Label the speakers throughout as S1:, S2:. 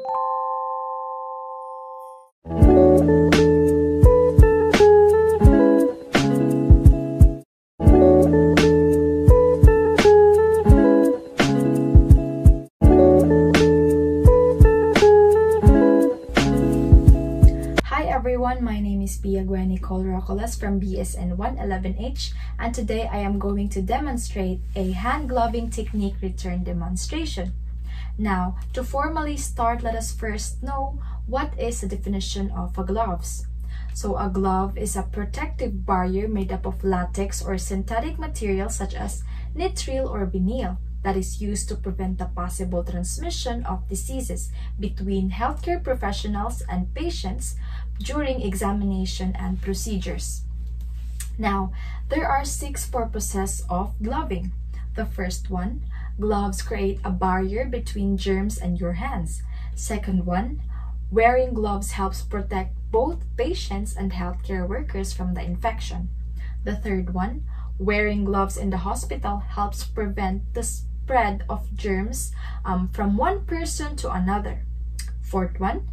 S1: Hi everyone, my name is Pia Gwen Nicole Roculas from BSN 111H and today I am going to demonstrate a hand gloving technique return demonstration. Now, to formally start, let us first know what is the definition of a gloves. So a glove is a protective barrier made up of latex or synthetic material such as nitrile or vinyl that is used to prevent the possible transmission of diseases between healthcare professionals and patients during examination and procedures. Now, there are six purposes of gloving. The first one, gloves create a barrier between germs and your hands. Second one, wearing gloves helps protect both patients and healthcare workers from the infection. The third one, wearing gloves in the hospital helps prevent the spread of germs um, from one person to another. Fourth one,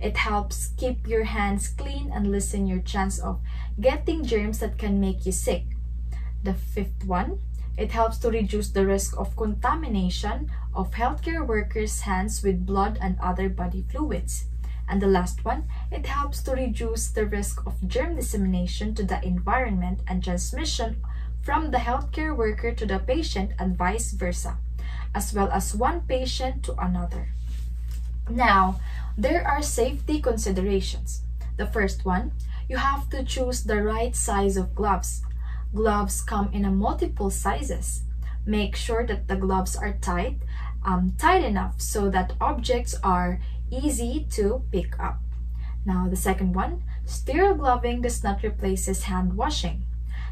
S1: it helps keep your hands clean and lessen your chance of getting germs that can make you sick. The fifth one, it helps to reduce the risk of contamination of healthcare workers' hands with blood and other body fluids. And the last one, it helps to reduce the risk of germ dissemination to the environment and transmission from the healthcare worker to the patient and vice versa, as well as one patient to another. Now, there are safety considerations. The first one, you have to choose the right size of gloves. Gloves come in a multiple sizes. Make sure that the gloves are tight, um, tight enough so that objects are easy to pick up. Now, the second one, sterile gloving does not replace hand washing.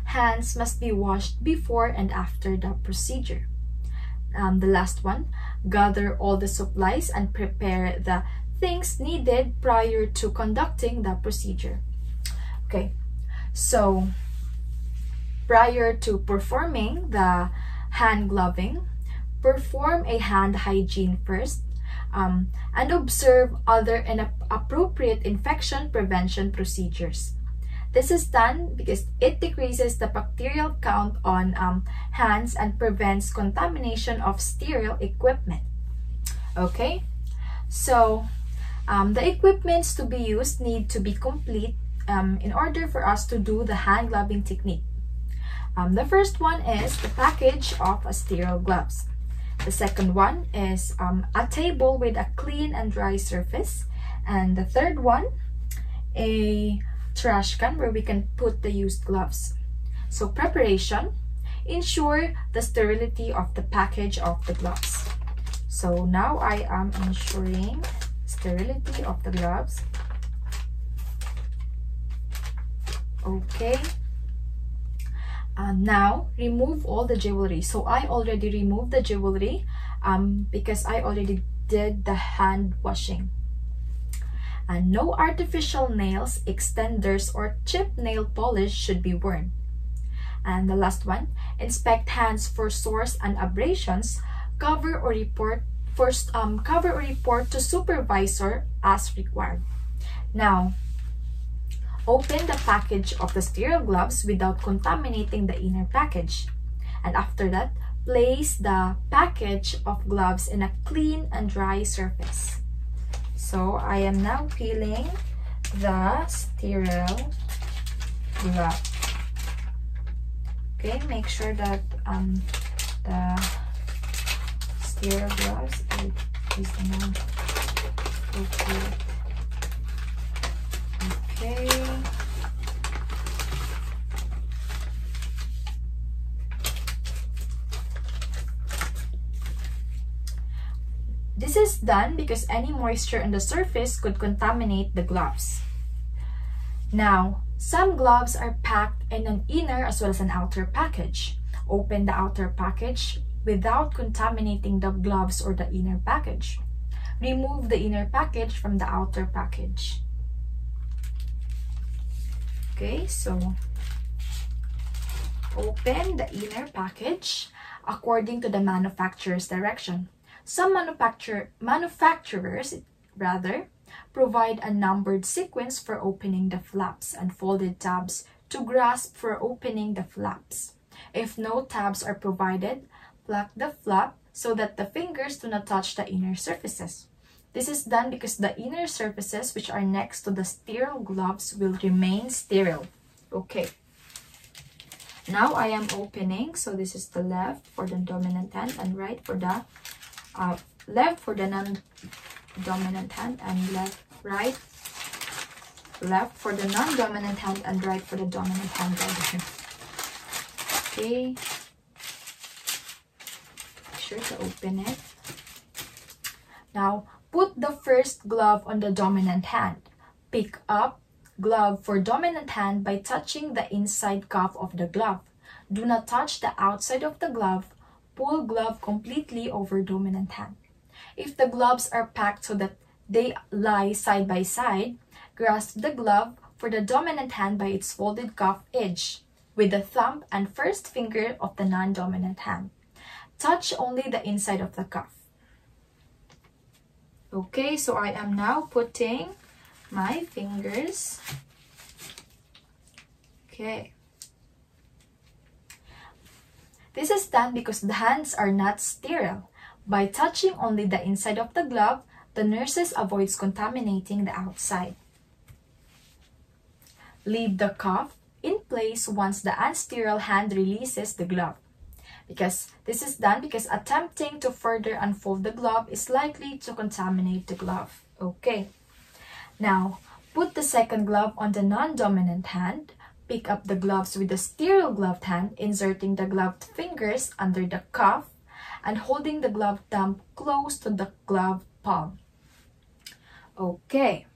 S1: Hands must be washed before and after the procedure. Um, the last one, gather all the supplies and prepare the things needed prior to conducting the procedure. Okay, so prior to performing the hand gloving, perform a hand hygiene first um, and observe other inappropriate infection prevention procedures. This is done because it decreases the bacterial count on um, hands and prevents contamination of sterile equipment. Okay, so um, the equipments to be used need to be complete um, in order for us to do the hand gloving technique. Um, the first one is the package of a sterile gloves. The second one is um, a table with a clean and dry surface. And the third one, a trash can where we can put the used gloves. So preparation, ensure the sterility of the package of the gloves. So now I am ensuring sterility of the gloves. Okay. Uh, now remove all the jewelry. So I already removed the jewelry um, because I already did the hand washing and no artificial nails, extenders, or chip nail polish should be worn. And the last one, inspect hands for sores and abrasions, cover or report first um, cover or report to supervisor as required. Now, open the package of the sterile gloves without contaminating the inner package. And after that, place the package of gloves in a clean and dry surface. So I am now peeling the sterile glove. Okay, make sure that um, the sterile gloves is not okay. Okay. This is done because any moisture on the surface could contaminate the gloves. Now, some gloves are packed in an inner as well as an outer package. Open the outer package without contaminating the gloves or the inner package. Remove the inner package from the outer package. Okay, so open the inner package according to the manufacturer's direction. Some manufacturer, manufacturers Rather, provide a numbered sequence for opening the flaps and folded tabs to grasp for opening the flaps. If no tabs are provided, pluck the flap so that the fingers do not touch the inner surfaces. This is done because the inner surfaces which are next to the sterile gloves will remain sterile. Okay. Now I am opening, so this is the left for the dominant hand and right for the uh, left for the non-dominant hand and left, right, left for the non-dominant hand and right for the dominant hand. Okay. Make sure to open it. Now, put the first glove on the dominant hand. Pick up glove for dominant hand by touching the inside cuff of the glove. Do not touch the outside of the glove. Pull glove completely over dominant hand. If the gloves are packed so that they lie side by side, grasp the glove for the dominant hand by its folded cuff edge with the thumb and first finger of the non-dominant hand. Touch only the inside of the cuff. Okay, so I am now putting my fingers. Okay. This is done because the hands are not sterile. By touching only the inside of the glove, the nurses avoids contaminating the outside. Leave the cuff in place once the unsterile hand releases the glove. Because this is done because attempting to further unfold the glove is likely to contaminate the glove. Okay. Now, put the second glove on the non-dominant hand. Pick up the gloves with the sterile gloved hand, inserting the gloved fingers under the cuff and holding the glove thumb close to the glove palm. Okay.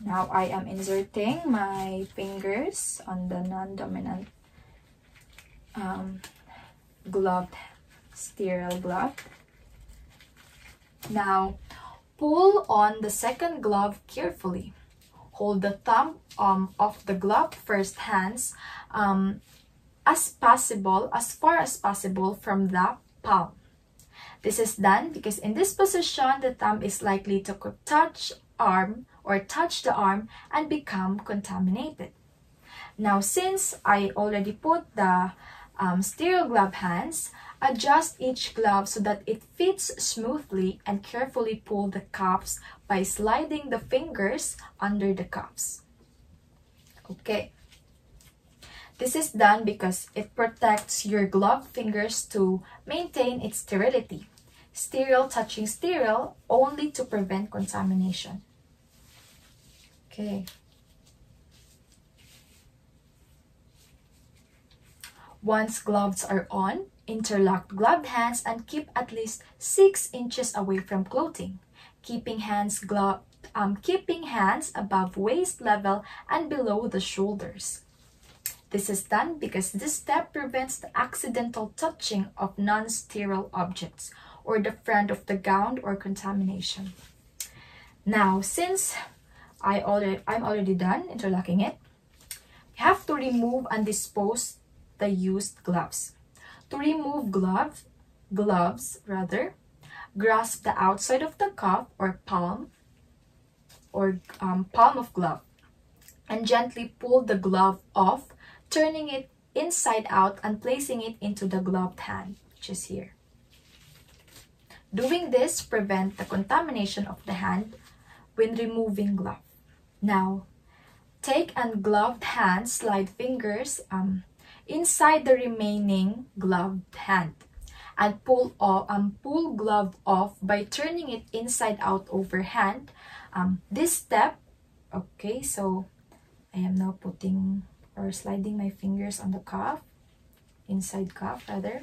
S1: Now I am inserting my fingers on the non-dominant um, gloved sterile glove. Now Pull on the second glove carefully. Hold the thumb um, of the glove first hands um, as possible, as far as possible from the palm. This is done because in this position, the thumb is likely to touch arm or touch the arm and become contaminated. Now, since I already put the um, glove hands, Adjust each glove so that it fits smoothly and carefully pull the cuffs by sliding the fingers under the cuffs. Okay. This is done because it protects your glove fingers to maintain its sterility. Sterile touching sterile only to prevent contamination. Okay. Once gloves are on, Interlock gloved hands and keep at least 6 inches away from clothing, keeping hands gloved um, keeping hands above waist level and below the shoulders. This is done because this step prevents the accidental touching of non-sterile objects or the front of the gown or contamination. Now, since I already, I'm already done interlocking it, you have to remove and dispose the used gloves. To remove gloves, gloves rather, grasp the outside of the cuff or palm or um, palm of glove and gently pull the glove off, turning it inside out and placing it into the gloved hand, which is here. Doing this prevent the contamination of the hand when removing glove. Now, take ungloved hand, slide fingers um, inside the remaining gloved hand. And pull off um, pull glove off by turning it inside out over hand um, this step okay so I am now putting or sliding my fingers on the cuff inside cuff rather.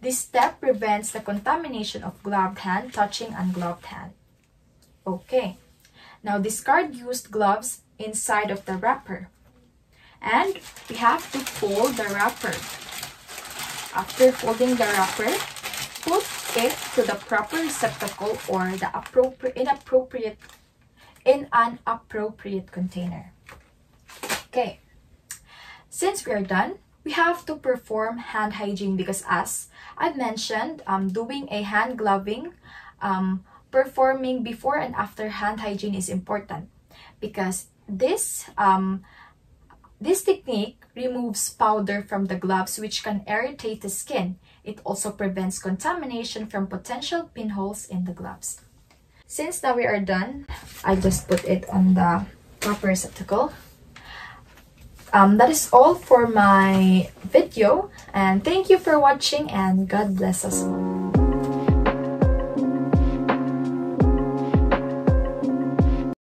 S1: This step prevents the contamination of gloved hand touching ungloved hand. Okay. Now discard used gloves inside of the wrapper and we have to fold the wrapper. After folding the wrapper, put it to the proper receptacle or the appropriate inappropriate in an appropriate container. Okay. Since we are done, we have to perform hand hygiene because as I mentioned, um, doing a hand gloving um, performing before and after hand hygiene is important because this um, this technique removes powder from the gloves which can irritate the skin. It also prevents contamination from potential pinholes in the gloves. Since now we are done, I just put it on the proper receptacle. Um, that is all for my video and thank you for watching and God bless us all.